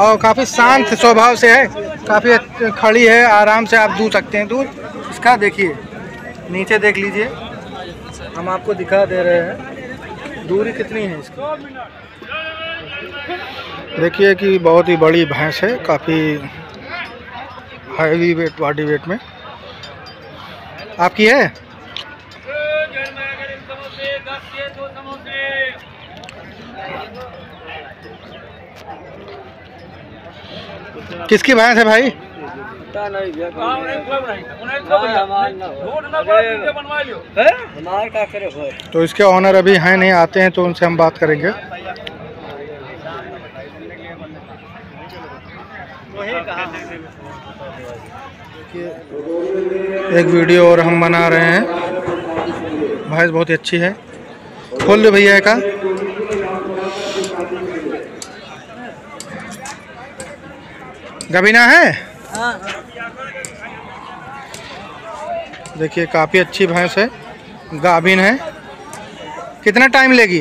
और काफ़ी शांत स्वभाव से है। काफ़ी खड़ी है, आराम से आप दूध सकते हैं। दूध इसका देखिए, नीचे देख लीजिए। हम आपको दिखा दे रहे हैं। दूरी कितनी है इसकी? देखिए कि बहुत ही बड़ी भैंस है, काफ़ी हैवी वेट बॉडी वेट में। आपकी है? किसकी भैंस है भाई? तो इसके ऑनर अभी हैं नहीं आते हैं तो उनसे हम बात करेंगे। एक वीडियो और हम बना रहे हैं। भैंस बहुत ही अच्छी है। खोल दो भैया का गबीना है? देखिए काफ़ी अच्छी भैंस है। गाभिन है। कितना टाइम लेगी?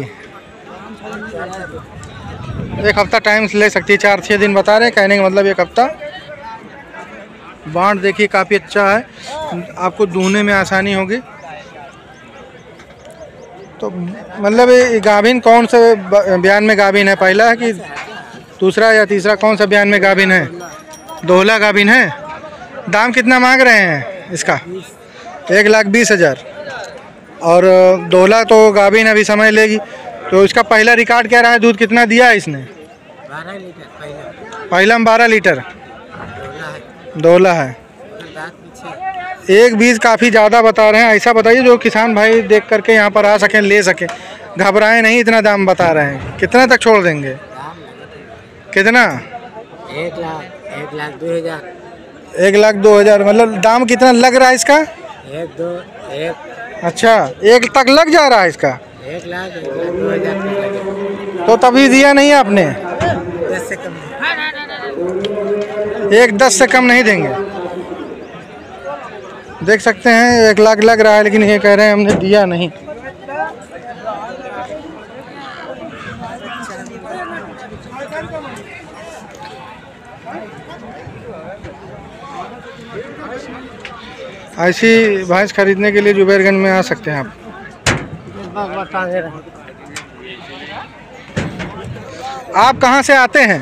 एक हफ़्ता टाइम ले सकती है चार छः दिन बता रहे हैं। कहने का मतलब एक हफ़्ता। बाढ़ देखिए काफ़ी अच्छा है। आपको दूहने में आसानी होगी। तो मतलब गाभिन कौन सा बयान में गाभिन है? पहला है कि दूसरा या तीसरा कौन सा बयान में गाभिन है? दोहला गाभिन है। दाम कितना मांग रहे हैं इसका? एक लाख बीस हज़ार। और दोहला तो गाभिन अभी समय लेगी। तो इसका पहला रिकॉर्ड क्या रहा है? दूध कितना दिया है इसने? बारह लीटर पहला। में बारह लीटर। दोहला है। एक बीज काफ़ी ज़्यादा बता रहे हैं। ऐसा बताइए जो किसान भाई देख करके यहाँ पर आ सकें ले सकें। घबराएँ नहीं इतना दाम बता रहे हैं। कितना तक छोड़ देंगे? कितना? एक लाख। एक लाख दो हज़ार। एक लाख दो हज़ार मतलब दाम कितना लग रहा है इसका? एक दो एक। अच्छा एक तक लग जा रहा है इसका? एक लाख दो हज़ार तो तभी दिया नहीं आपने? दस से कम नहीं। एक दस से कम नहीं देंगे। देख सकते हैं एक लाख लग रहा है लेकिन ये कह रहे हैं हमने दिया नहीं। ऐसी भैंस खरीदने के लिए जुबेरगंज में आ सकते हैं आप। आप कहाँ से आते हैं?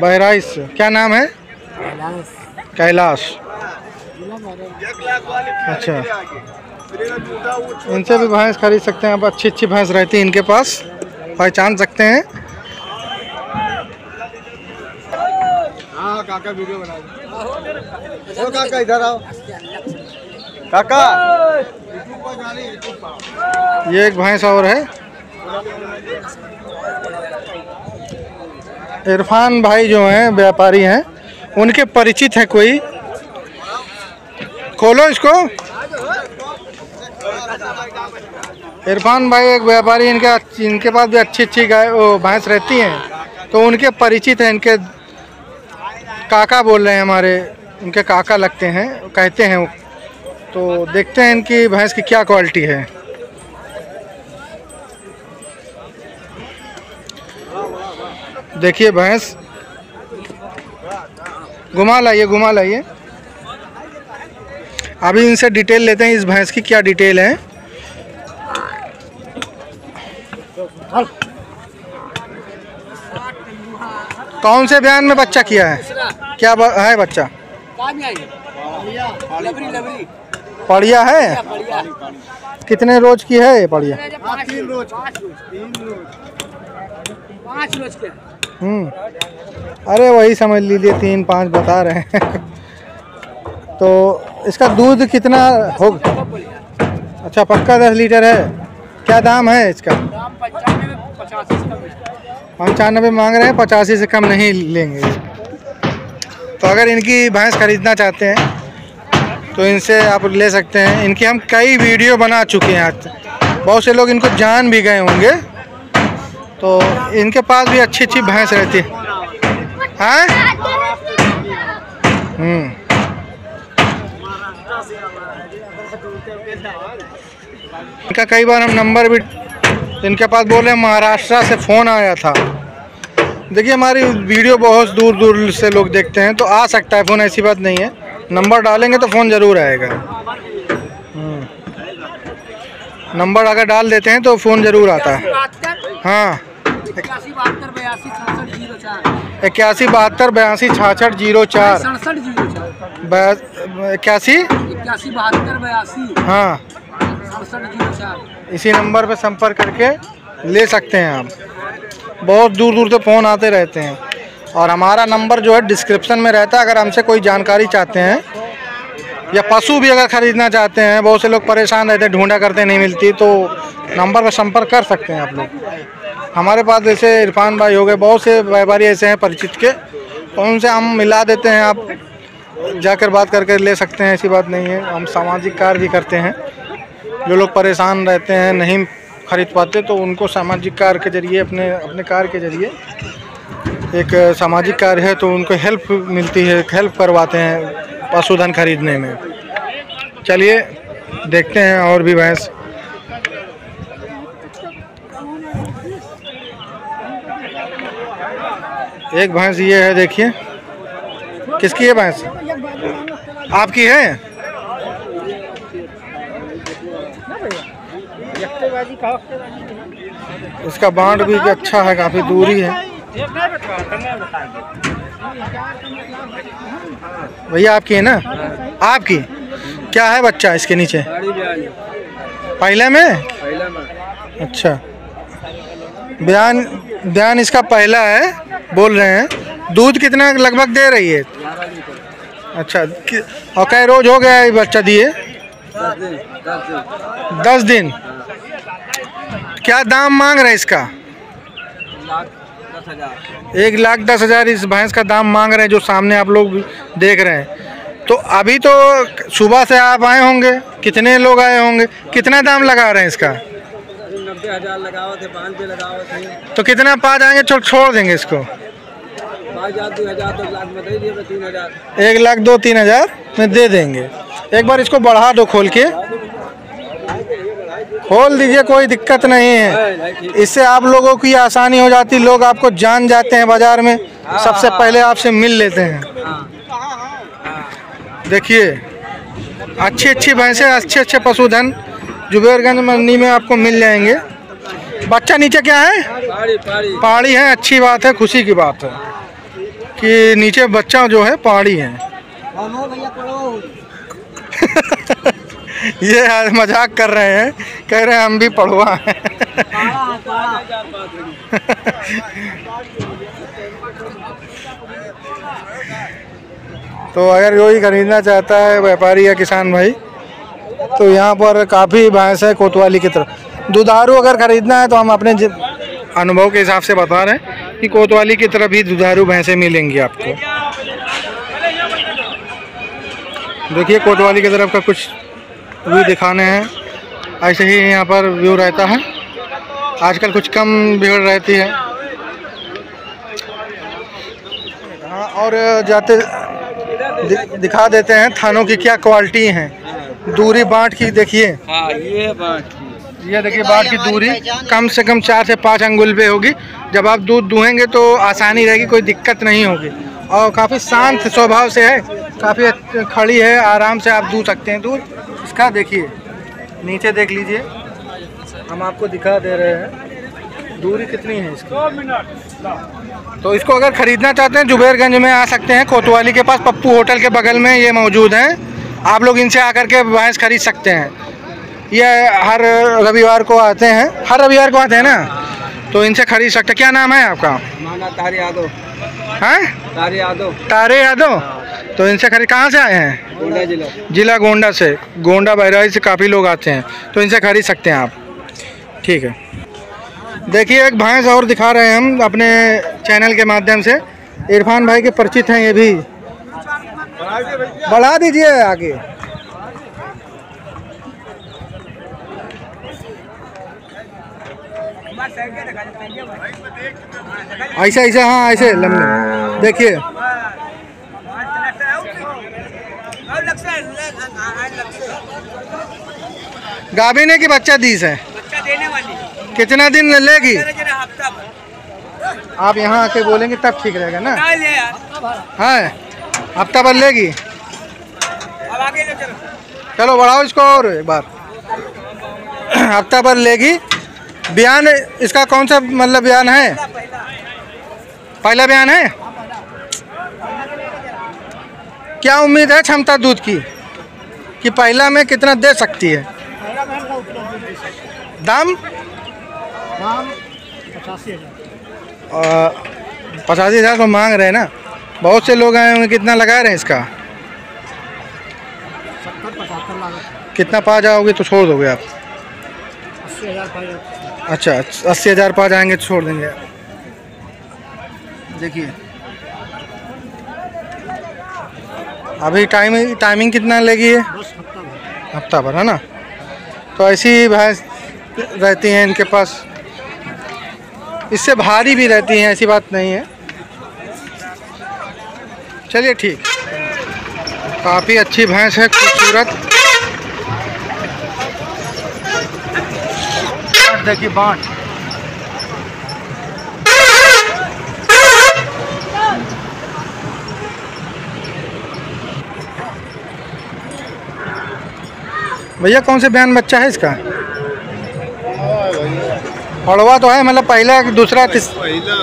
बहराइच। से। क्या नाम है? कैलाश। अच्छा। इनसे भी भैंस खरीद सकते हैं। आप अच्छी अच्छी भैंस रहती है इनके पास। पहचान सकते हैं। हाँ काका वीडियो बना काका, इधर आओ। काका। ये एक भैंस और है। इरफान भाई जो हैं, व्यापारी हैं, उनके परिचित है कोई? खोलो इसको। इरफान भाई एक व्यापारी, इनके इनके पास भी अच्छी अच्छी गाय भैंस रहती हैं तो उनके परिचित हैं, इनके काका बोल रहे हैं हमारे, उनके काका लगते हैं, कहते हैं तो देखते हैं इनकी भैंस की क्या क्वालिटी है। देखिए भैंस। घुमा लाइए घुमा लाइए। अभी इनसे डिटेल लेते हैं, इस भैंस की क्या डिटेल है। कौन से बयान में बच्चा किया है? क्या है बच्चा? पढ़िया है। कितने रोज की है ये के हम्म। अरे वही समझ लीजिए, तीन पाँच बता रहे हैं। तो इसका दूध कितना हो अच्छा पक्का दस लीटर है। क्या दाम है इसका? दाम पंचानबे मांग रहे हैं, पचासी से कम नहीं लेंगे। तो अगर इनकी भैंस खरीदना चाहते हैं तो इनसे आप ले सकते हैं। इनकी हम कई वीडियो बना चुके हैं आज बहुत से लोग इनको जान भी गए होंगे। तो इनके पास भी अच्छी अच्छी भैंस रहती है। हाँ? हम्म। इनका कई बार हम नंबर भी इनके पास बोले महाराष्ट्र से फ़ोन आया था। देखिए हमारी वीडियो बहुत दूर दूर से लोग देखते हैं तो आ सकता है फ़ोन ऐसी बात नहीं है। नंबर डालेंगे तो फ़ोन ज़रूर आएगा। हम्म। नंबर अगर डाल देते हैं तो फ़ोन ज़रूर आता है। हाँ। इक्यासी बहत्तर बयासी छाछठ ज़ीरो चार। ज़ीरो चार इक्यासी? इक्यासी बहत्तर बयासी। हाँ। सड़सठ ज़ीरो चार। इसी नंबर पर संपर्क करके ले सकते हैं आप। बहुत दूर दूर से फ़ोन आते रहते हैं। और हमारा नंबर जो है डिस्क्रिप्शन में रहता है, अगर हमसे कोई जानकारी चाहते हैं, या पशु भी अगर ख़रीदना चाहते हैं, बहुत से लोग परेशान रहते हैं, ढूंढा करते नहीं मिलती तो नंबर पर संपर्क कर सकते हैं आप लोग। हमारे पास जैसे इरफान भाई हो गए, बहुत से व्यापारी ऐसे हैं परिचित के तो उनसे हम मिला देते हैं, आप जाकर बात करके ले सकते हैं, ऐसी बात नहीं है। हम सामाजिक कार्य भी करते हैं। जो लोग परेशान रहते हैं, नहीं खरीद पाते तो उनको सामाजिक कार्य के ज़रिए, अपने अपने कार्य के ज़रिए एक सामाजिक कार्य है तो उनको हेल्प मिलती है हेल्प करवाते हैं पशुधन खरीदने में। चलिए, देखते हैं और भी भैंस। एक भैंस ये है, देखिए। किसकी है भैंस? आपकी है? इसका बांड भी अच्छा है काफ़ी दूरी है। भैया आपकी है ना? आपकी? क्या है बच्चा इसके नीचे? पहले में? अच्छा। बयान बयान इसका पहला है बोल रहे हैं। दूध कितना लगभग दे रही है? अच्छा और कई रोज हो गया है बच्चा दिए? दस दिन। दस दिन। क्या दाम मांग रहे हैं इसका? एक लाख दस हज़ार इस भैंस का दाम मांग रहे हैं जो सामने आप लोग देख रहे हैं। तो अभी तो सुबह से आप आए होंगे, कितने लोग आए होंगे? कितना दाम लगा रहे हैं इसका? थे तो कितना पा जाएँगे छोड़ छोड़ देंगे इसको? एक लाख दो तीन हज़ार में दे देंगे। एक बार इसको बढ़ा दो खोल के। खोल दीजिए कोई दिक्कत नहीं है। इससे आप लोगों की आसानी हो जाती लोग आपको जान जाते हैं बाज़ार में। सबसे पहले आपसे मिल लेते हैं। देखिए अच्छी अच्छी भैंसें अच्छे अच्छे पशुधन जुबेरगंज मंडी में आपको मिल जाएँगे। बच्चा नीचे क्या है? पाड़ी पाड़ी। पहाड़ी है अच्छी बात है खुशी की बात है कि नीचे बच्चा जो है पहाड़ी है। ये मज़ाक कर रहे हैं। कह रहे हैं हम भी पढ़वा हैं। तो अगर कोई खरीदना चाहता है व्यापारी या किसान भाई तो यहाँ पर काफ़ी भैंस है कोतवाली की तरफ़ दुधारू अगर खरीदना है तो हम अपने अनुभव के हिसाब से बता रहे हैं कि कोतवाली की तरफ़ ही दुधारू भैंसें मिलेंगी आपको। देखिए कोतवाली की तरफ़ का कुछ व्यू दिखाने हैं। ऐसे ही यहाँ पर व्यू रहता है। आजकल कुछ कम भीड़ रहती है। हाँ और जाते दि, दिखा देते हैं थानों की क्या क्वालिटी है। दूरी बांट की देखिए। हाँ ये ये देखिए बाढ़ की दूरी। कम से कम चार से पाँच अंगुल पे होगी। जब आप दूध दुहेंगे तो आसानी रहेगी कोई दिक्कत नहीं होगी। और काफ़ी शांत स्वभाव से है। काफ़ी खड़ी है आराम से आप दूध सकते हैं दूध। इसका देखिए नीचे देख लीजिए। हम आपको दिखा दे रहे हैं। दूरी कितनी है इसकी? तो इसको अगर ख़रीदना चाहते हैं जुबेरगंज में आ सकते हैं। कोतवाली के पास पप्पू होटल के बगल में ये मौजूद हैं। आप लोग इनसे आकर के भैंस खरीद सकते हैं। ये हर रविवार को आते हैं। हर रविवार को आते हैं ना? तो इनसे खरीद सकते हैं। क्या नाम है आपका? माना तारे यादव। हैं? तारे यादव। तारे यादव? तो इनसे खरीद कहाँ से आए हैं? गोंडा जिला। जिला गोंडा से। गोंडा बहराई से काफ़ी लोग आते हैं। तो इनसे खरीद सकते हैं आप। ठीक है। देखिए एक भैंस और दिखा रहे हैं हम अपने चैनल के माध्यम से। इरफान भाई के परिचित हैं ये भी। बढ़ा दीजिए आगे। ऐसे ऐसे हाँ ऐसे लंबे। देखिए गाभिन है कि बच्चा दीस है बच्चा देने वाली कितना दिन लेगी? आप यहाँ आके बोलेंगे तब ठीक रहेगा ना? है? हफ़्ता भर लेगी? चलो। बढ़ाओ इसको और एक बार। हफ़्ता भर लेगी। बयान इसका कौन सा मतलब बयान है? पहला बयान है? क्या उम्मीद है क्षमता दूध की? कि पहला में कितना दे सकती है? दाम? दाम पचासी हज़ार। तो मांग रहे हैं ना? बहुत से लोग आए होंगे कितना लगा रहे हैं इसका? कितना पा जाओगे तो छोड़ दोगे आप? अच्छा अस्सी हज़ार पा जाएँगे तो छोड़ देंगे। देखिए। अभी टाइम टाइमिंग कितना लेगी है? हफ़्ता भर। है ना? तो ऐसी भैंस रहती हैं इनके पास। इससे भारी भी रहती हैं ऐसी बात नहीं है। चलिए ठीक। काफ़ी अच्छी भैंस है खूबसूरत। देखिए बाट। भैया कौन से बयान बच्चा है इसका? पड़वा तो है मतलब पहला दूसरा तीस पहिला।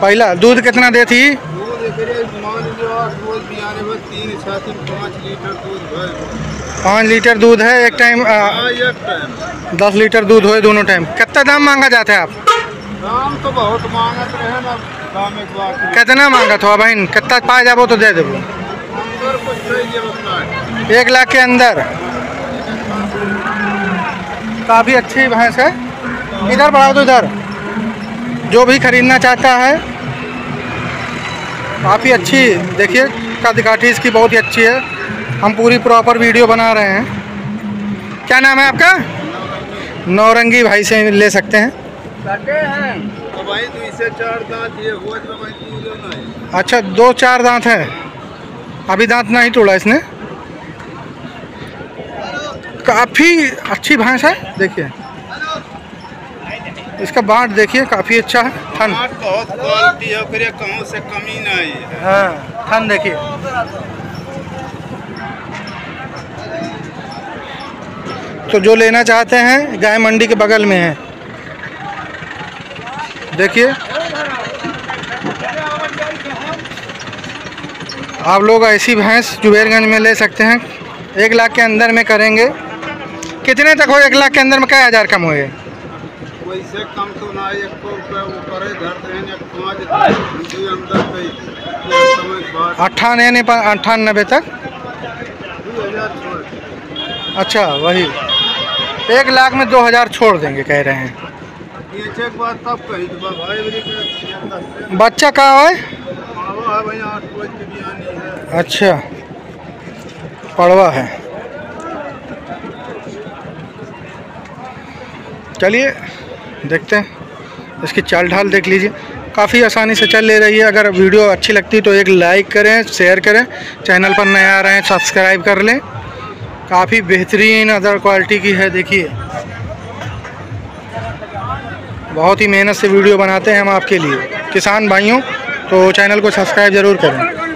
पहला दूध कितना देती पाँच लीटर दूध है। एक टाइम हाँ एक टाइम दस लीटर दूध हो दोनों टाइम कितना दाम मांगा जाता है आप? दाम तो बहुत मांगत रहे ना दाम एक बात कितना मांगा था बहन? कितना पा जाबो तो दे देबो। एक लाख के अंदर। काफ़ी अच्छी भैंस है। इधर बढ़ाओ तो इधर। जो भी खरीदना चाहता है काफ़ी अच्छी देखिए का कदकाठी इसकी बहुत ही अच्छी है। हम पूरी प्रॉपर वीडियो बना रहे हैं। क्या नाम है आपका? नौरंगी भाई से ले सकते हैं। तो दो अच्छा दो चार दांत है। अभी दांत नहीं तोड़ा इसने। काफ़ी अच्छी भैंस है देखिए। इसका बाट देखिए काफ़ी अच्छा है। आठ बहुत क्वालिटी है ओकरे कहूँ से कमी नहीं है। हाँ देखिए। तो जो लेना चाहते हैं गाय मंडी के बगल में है। देखिए। आप लोग ऐसी भैंस जुबेरगंज में ले सकते हैं। एक लाख के अंदर में करेंगे। कितने तक हो एक लाख के अंदर में? क्या हज़ार कम हुए वैसे कम तो ना एक को ऊपर धरते हैं एक पाँच दो अंदर पे अट्ठानवे अट्ठानबे तक? अच्छा वही। एक लाख में दो हज़ार छोड़ देंगे कह रहे हैं। तो बच्चा कहाँ है। अच्छा। पड़वा है। चलिए। देखते हैं। इसकी चाल ढाल देख लीजिए। काफ़ी आसानी से चल ले रही है। अगर वीडियो अच्छी लगती तो एक लाइक करें शेयर करें। चैनल पर नए आ रहे हैं सब्सक्राइब कर लें। काफ़ी बेहतरीन अदर क्वालिटी की है, देखिए। बहुत ही मेहनत से वीडियो बनाते हैं हम आपके लिए। किसान भाइयों तो चैनल को सब्सक्राइब ज़रूर करें।